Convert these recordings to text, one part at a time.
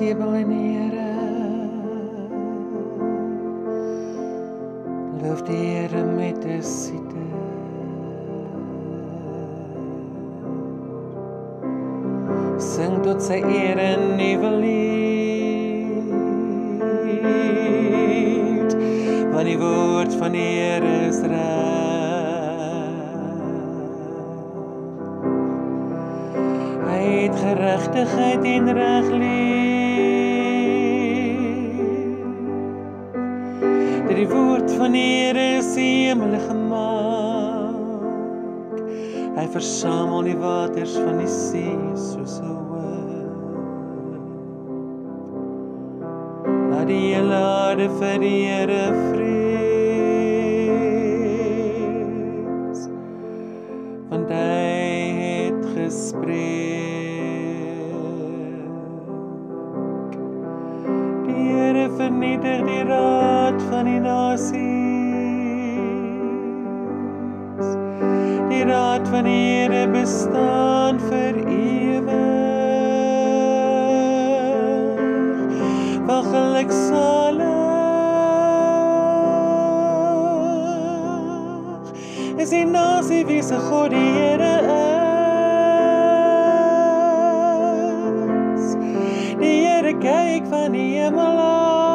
is hemel en Here. Loof die Here met 'n siete. Sing tot sy eer 'n woord van die Here is. Het geregtigheid en reg lief. Dat die woord van die Here is hemel gemaak. Hy versamel die waters van die see soos 'n Laat die hele aarde vir die Here vrees. Vernietig die raad van die nasies. Die raad van die Here bestaan vir ewig. Waggelik salig. Is die nasie wie se God die Here is. Kyk van die hemel af.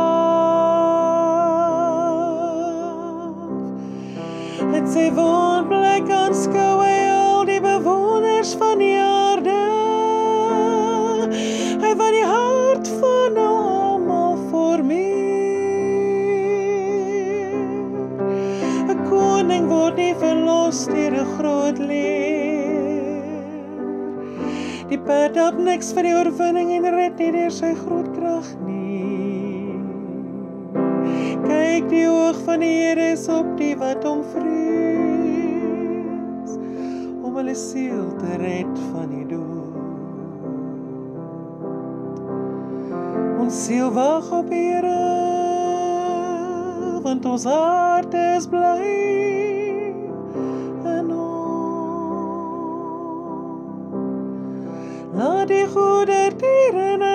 Het sy woonplek aanskou hy al die bewoners van die aarde. Hy wat die hart van almal formeer. 'n Koning word nie verlos deur 'n groot leer. Die perd help niks vir die oorwinning en red nie deur sy groot krag nie. Kyk die oog van die Here is op die wat hom vrees om hulle siel te red van die dood. Ons siel wag op die Here want ons hart is bly in hom. Laat die goeie diere